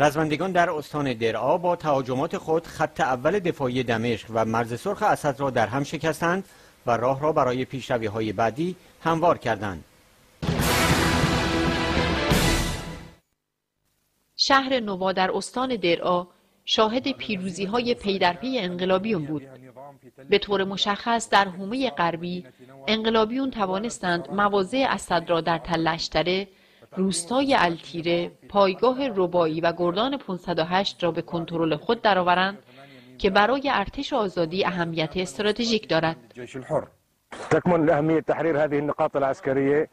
رزمندگان در استان درعا با تهاجمات خود خط اول دفاعی دمشق و مرز سرخ اسد را در هم شکستند و راه را برای پیشروی های بعدی هموار کردند. شهر نووا در استان درعا شاهد پیروزی های پی در پی انقلابیون بود. به طور مشخص در حومه غربی انقلابیون توانستند مواضع اسد را در تلشتره روستای التیره، پایگاه ربایی و گردان 508 را به کنترل خود درآورند که برای ارتش آزادی اهمیت استراتژیک دارد. تکمن اهمیت تحریر هذه النقاط العسكريه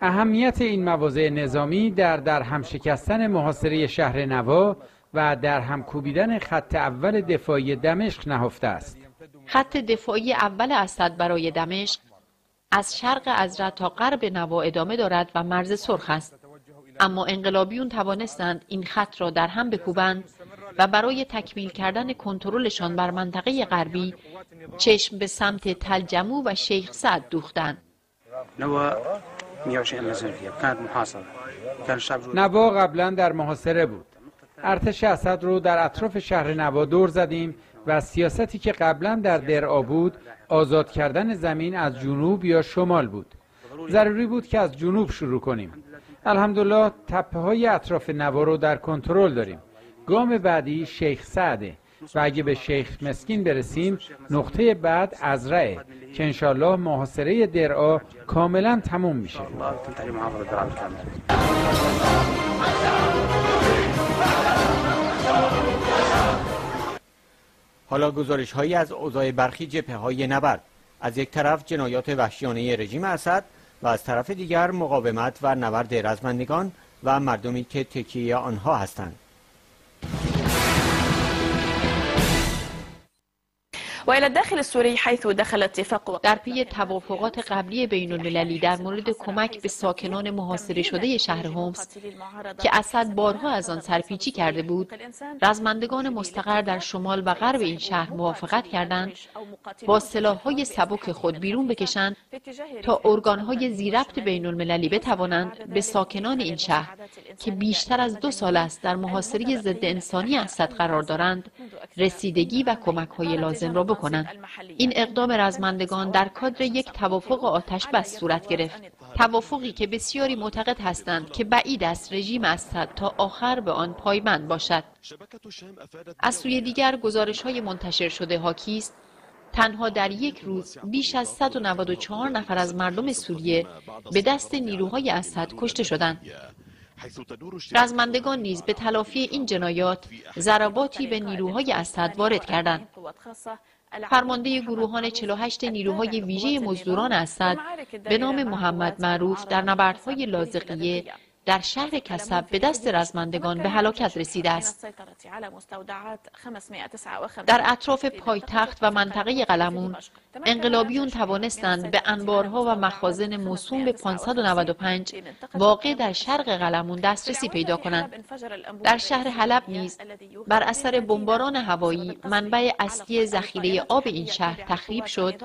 اهمیت این مواضع نظامی در در هم شکستن محاصره شهر نوا و در هم کوبیدن خط اول دفاعی دمشق نهفته است. خط دفاعی اول اسد برای دمشق از شرق ازرع تا غرب نوا ادامه دارد و مرز سرخ است. اما انقلابیون توانستند این خط را در هم بکوبند و برای تکمیل کردن کنترلشان بر منطقه غربی چشم به سمت تلجمو و شیخ سعد دوختند. نوا قبلا در محاصره بود. ارتش اسد رو در اطراف شهر نوا دور زدیم و سیاستی که قبلا در درعا بود آزاد کردن زمین از جنوب یا شمال بود. ضروری بود که از جنوب شروع کنیم. الحمدلله تپه های اطراف نوا رو در کنترل داریم. گام بعدی شیخ سعده. و اگه به شیخ مسکین برسیم نقطه بعد ازرعه که انشالله محاصره درعا کاملا تموم میشه. حالا گزارش هایی از اوضاع برخی جبهه های نبرد. از یک طرف جنایات وحشیانه رژیم اسد و از طرف دیگر مقاومت و نبرد رزمندگان و مردمی که تکیه آنها هستند. و الى الداخل السوري حيث دخل اتفاق در پی توافقات قبلی بین المللی در مورد کمک به ساکنان محاصره شده شهر هومس که اسد بارها از آن سرپیچی کرده بود رزمندگان مستقر در شمال و غرب این شهر موافقت کردند با سلاحهای سبک خود بیرون بکشند تا ارگانهای زیربط بین المللی بتوانند به ساکنان این شهر که بیشتر از دو سال است در محاصره ضد انسانی اسد قرار دارند رسیدگی و کمک های لازم را بکنند. این اقدام رزمندگان در کادر یک توافق آتش بس صورت گرفت. توافقی که بسیاری معتقد هستند که بعید است رژیم اسد تا آخر به آن پایبند باشد. از سوی دیگر گزارش های منتشر شده حاکی است تنها در یک روز بیش از 194 نفر از مردم سوریه به دست نیروهای اسد کشته شدند. رزمندگان نیز به تلافی این جنایات ضرباتی به نیروهای اسد وارد کردند. فرمانده گروهان 48 نیروهای ویژه مزدوران اسد به نام محمد معروف در نبردهای لازقیه در شهر کسب به دست رزمندگان به هلاکت رسیده است. در اطراف پایتخت و منطقه قلمون انقلابیون توانستند به انبارها و مخازن موسوم به 595 واقع در شرق قلمون دسترسی پیدا کنند. در شهر حلب نیز بر اثر بمباران هوایی منبع اصلی ذخیره آب این شهر تخریب شد.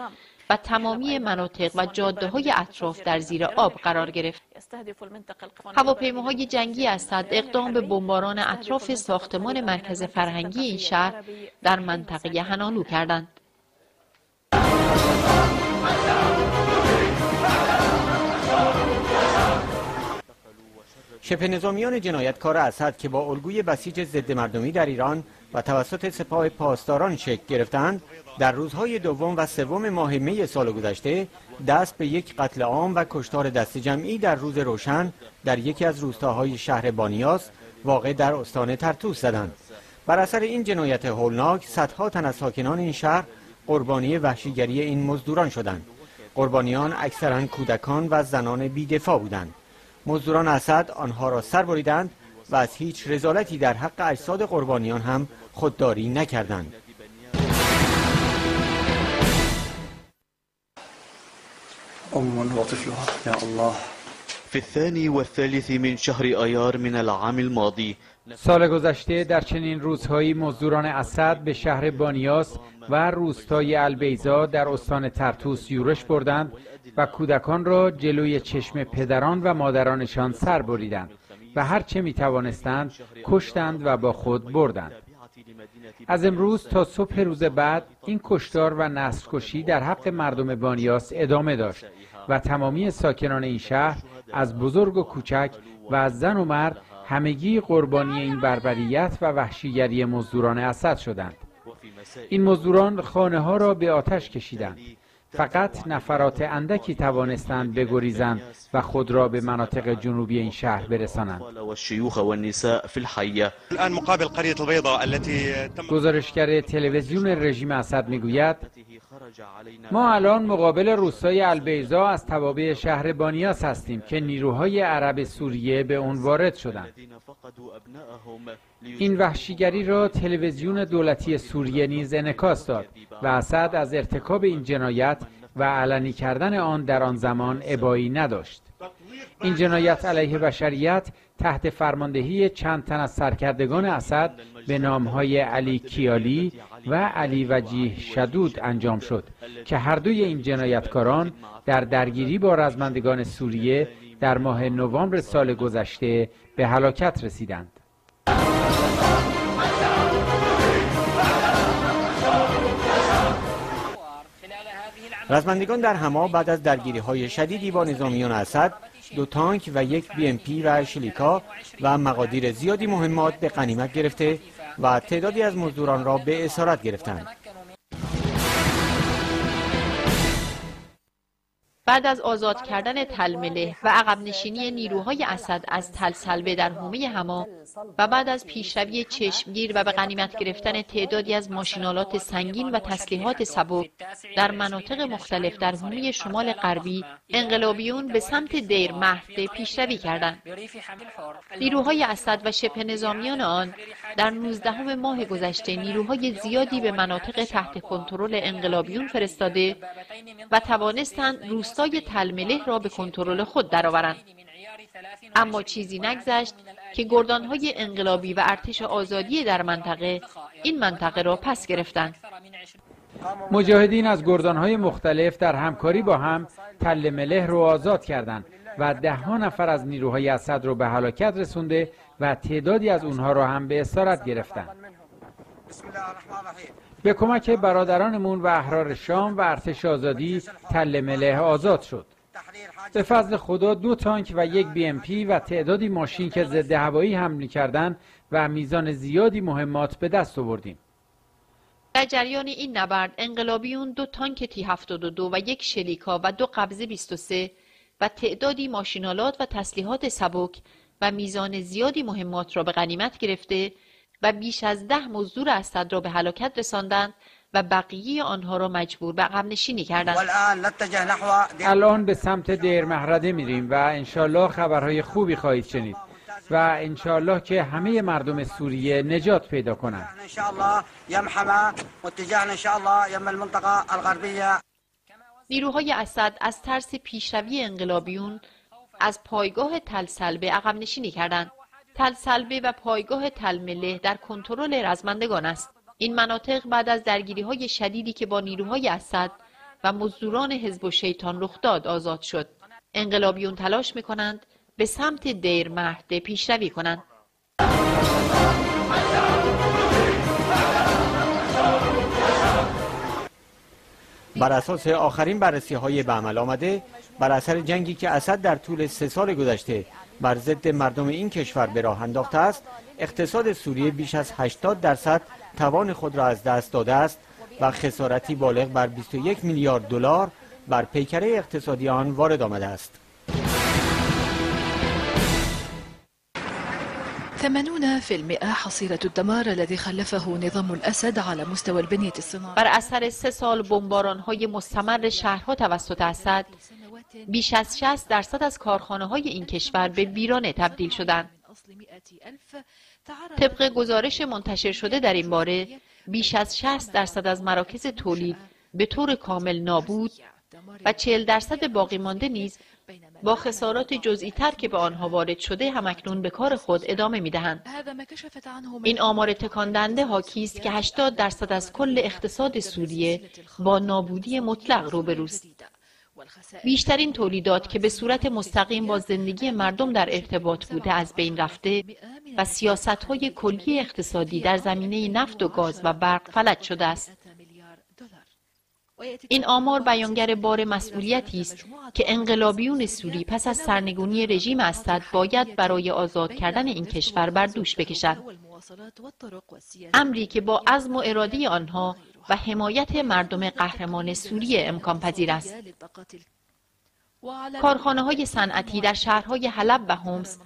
و تمامی مناطق و جاده های اطراف در زیر آب قرار گرفت. هواپیماهای جنگی اسد اقدام به بمباران اطراف ساختمان مرکز فرهنگی این شهر در منطقه هنالو کردند. شبه نظامیان جنایتکار اسد که با الگوی بسیج ضد مردمی در ایران و توسط سپاه پاسداران شکل گرفتند در روزهای دوم و سوم ماه می سال گذشته دست به یک قتل عام و کشتار دست جمعی در روز روشن در یکی از روستاهای شهر بانیاس واقع در استان ترتوس زدند. بر اثر این جنایت هولناک صدها تن از ساکنان این شهر قربانی وحشیگری این مزدوران شدند. قربانیان اکثرا کودکان و زنان بیدفاع بودند. مزدوران اسد آنها را سر بریدند و از هیچ رزالتی در حق اجساد قربانیان هم خودداری نکردند. في الثاني والثالث من شهر آيار من العام الماضي سال گذشته در چنین روزهایی مزدوران اسد به شهر بانیاس و روستای البیزا در استان ترتوس یورش بردند و کودکان را جلوی چشم پدران و مادرانشان سر بریدند و هر چه می توانستند کشتند و با خود بردند. از امروز تا صبح روز بعد این کشتار و نسل کشی در حق مردم بانیاس ادامه داشت و تمامی ساکنان این شهر از بزرگ و کوچک و از زن و مرد همگی قربانی این بربریت و وحشیگری مزدوران اسد شدند. این مزدوران خانه ها را به آتش کشیدند. فقط نفرات اندکی توانستند بگریزند و خود را به مناطق جنوبی این شهر برسانند. الان مقابل قرية البيضاء التي تم گزارشگر تلویزیون رژیم اسد می‌گوید ما الان مقابل روستای البیضا از توابع شهر بانیاس هستیم که نیروهای عرب سوریه به اون وارد شدند. این وحشیگری را تلویزیون دولتی سوریه نیز انعکاس داد و اسد از ارتکاب این جنایت و علنی کردن آن در آن زمان ابایی نداشت. این جنایت علیه بشریت تحت فرماندهی چند تن از سرکردگان اسد به نامهای علی کیالی و علی وجیه شدود انجام شد که هر دوی این جنایتکاران در درگیری با رزمندگان سوریه در ماه نوامبر سال گذشته به هلاکت رسیدند. رزمندگان در هما بعد از درگیری های شدیدی با نظامیان اسد دو تانک و یک بی ام پی و شلیکا و مقادیر زیادی مهمات به قنیمت گرفته و تعدادی از مزدوران را به اسارت گرفتند. بعد از آزاد کردن تلمله و عقب نشینی نیروهای اسد از تل سلبه در حومه هما و بعد از پیشروی چشمگیر و به غنیمت گرفتن تعدادی از ماشینالات سنگین و تسلیحات سبک در مناطق مختلف در حومه شمال غربی انقلابیون به سمت دیر مهد پیشروی کردند نیروهای اسد و شبه نظامیان آن در 19 ماه گذشته نیروهای زیادی به مناطق تحت کنترل انقلابیون فرستاده و توانستند روستای تلمله را به کنترل خود درآورند. اما چیزی نگذشت که گردانهای انقلابی و ارتش آزادی در منطقه این منطقه را پس گرفتند. مجاهدین از گردانهای مختلف در همکاری با هم تل مله رو آزاد کردند و ده ها نفر از نیروهای اسد رو به هلاکت رسونده و تعدادی از اونها را هم به اسارت گرفتند. به کمک برادرانمون و احرار شام و ارتش آزادی تل مله آزاد شد. به فضل خدا دو تانک و یک بی ام پی و تعدادی ماشین که ضد هوایی حمل کردند و میزان زیادی مهمات به دست آوردیم. در جریان این نبرد انقلابیون دو تانک تی 72 و یک شلیکا و دو قبضه 23 و تعدادی ماشینالات و تسلیحات سبک و میزان زیادی مهمات را به غنیمت گرفته و بیش از ده مزدور اسد را به هلاکت رساندند و بقیه آنها را مجبور به عقب نشینی کردند. الان به سمت دیر مهرده میریم و انشالله خبرهای خوبی خواهید شنید و انشالله که همه مردم سوریه نجات پیدا کنند. نیروهای اسد از ترس پیشروی انقلابیون از پایگاه تلسلبه عقب نشینی کردند. تلسلبه و پایگاه تلمله در کنترل رزمندگان است. این مناطق بعد از درگیری های شدیدی که با نیروهای اسد و مزدوران حزب و شیطان رخ داد آزاد شد. انقلابیون تلاش می کنند به سمت دیر مهد پیشروی کنند. بر اساس آخرین بررسی های به عمل آمده بر اثر جنگی که اسد در طول سه سال گذشته بر ضد مردم این کشور به راه انداخته است اقتصاد سوریه بیش از 80 درصد توان خود را از دست داده است و خسارتی بالغ بر 21 میلیارد دلار بر پیکره اقتصادی آن وارد آمده است. 80% حصيلة الدمار الذي خلفه نظام الأسد على مستوى البنية الصناعية بر اثر سه سال بمباران های مستمر شهرها توسط اسد بیش از 60 درصد از کارخانه های این کشور به ویرانه تبدیل شدند. طبق گزارش منتشر شده در این باره بیش از 60 درصد از مراکز تولید به طور کامل نابود و 40 درصد باقی مانده نیز با خسارات جزئی تر که به آنها وارد شده همکنون به کار خود ادامه می دهند. این آمار تکاندنده حاکی است که 80 درصد از کل اقتصاد سوریه با نابودی مطلق روبروست. بیشترین تولیدات که به صورت مستقیم با زندگی مردم در ارتباط بوده از بین رفته و سیاست های کلی اقتصادی در زمینه نفت و گاز و برق فلج شده است. این آمار بیانگر بار مسئولیتی است که انقلابیون سوری پس از سرنگونی رژیم اسد باید برای آزاد کردن این کشور بر دوش بکشند امری که با عزم و اراده آنها و حمایت مردم قهرمان سوریه امکان پذیر است. کارخانه های صنعتی در شهرهای حلب و همس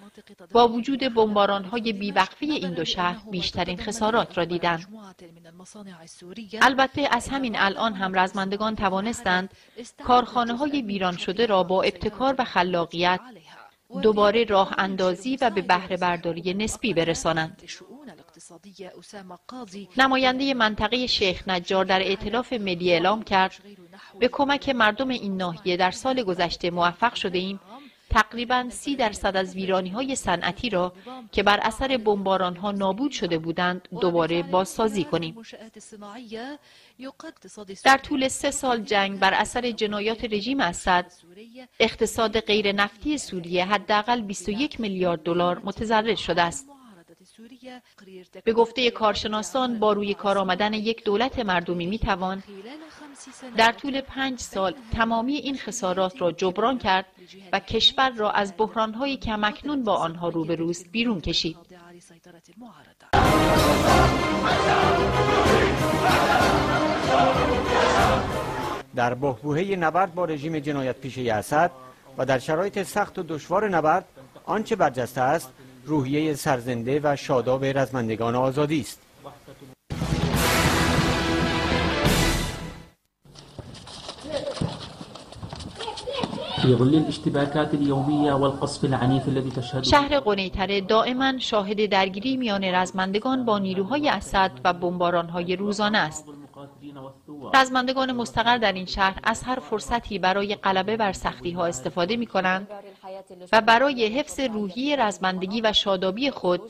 با وجود بمباران های بیوقفی این دو شهر بیشترین خسارات را دیدند. البته از همین الان هم رزمندگان توانستند کارخانه های ویران شده را با ابتکار و خلاقیت دوباره راه اندازی و به بهره برداری نسبی برسانند. نماینده منطقه شیخ نجار در ائتلاف ملی اعلام کرد به کمک مردم این ناحیه در سال گذشته موفق شده ایم تقریبا سی درصد از ویرانی های صنعتی را که بر اثر بمباران ها نابود شده بودند دوباره بازسازی کنیم. در طول سه سال جنگ بر اثر جنایات رژیم اسد اقتصاد غیر نفتی سوریه حداقل 21 میلیارد دلار متضرر شده است. به گفته کارشناسان با روی کار آمدن یک دولت مردمی می توان در طول پنج سال تمامی این خسارات را جبران کرد و کشور را از بحرانهایی که مکنون با آنها روبروست بیرون کشید. در بحبوحه نبرد با رژیم جنایت پیشه اسد و در شرایط سخت و دشوار نبرد آنچه برجسته است روحیه سرزنده و شاداب رزمندگان آزادی است. في ظل الاشتباكات اليومية والقصف العنيف الذي تشهده شهر قنیتره دائما شاهد درگیری میان رزمندگان با نیروهای اسد و بمبارانهای روزانه است. رزمندگان مستقر در این شهر از هر فرصتی برای غلبه بر سختی ها استفاده می کنند و برای حفظ روحی رزمندگی و شادابی خود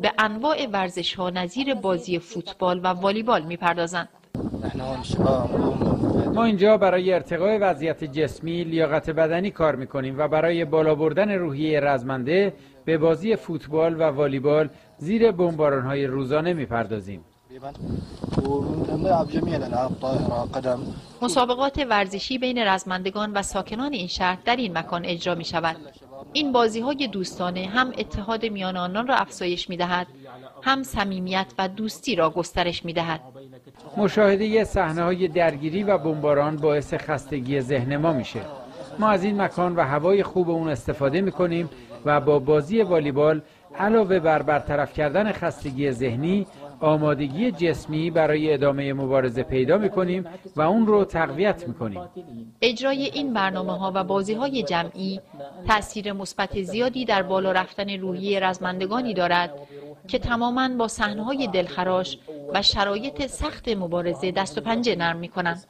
به انواع ورزش ها نظیر بازی فوتبال و والیبال می پردازند. ما اینجا برای ارتقای وضعیت جسمی لیاقت بدنی کار می‌کنیم و برای بالا بردن روحیه رزمنده به بازی فوتبال و والیبال زیر بمباران های روزانه می‌پردازیم. مسابقات ورزشی بین رزمندگان و ساکنان این شهر در این مکان اجرا می شود. این بازی های دوستانه هم اتحاد میان آنان را افزایش می دهد هم صمیمیت و دوستی را گسترش می دهد. مشاهده صحنه های درگیری و بمباران باعث خستگی ذهن ما میشه. ما از این مکان و هوای خوب اون استفاده می کنیم و با بازی والیبال علاوه بر برطرف کردن خستگی ذهنی آمادگی جسمی برای ادامه مبارزه پیدا می کنیم و اون رو تقویت می کنیم. اجرای این برنامه ها و بازی های جمعی تأثیر مثبت زیادی در بالا رفتن روحی رزمندگانی دارد که تماما با صحنه های دلخراش و شرایط سخت مبارزه دست و پنجه نرم می کنند.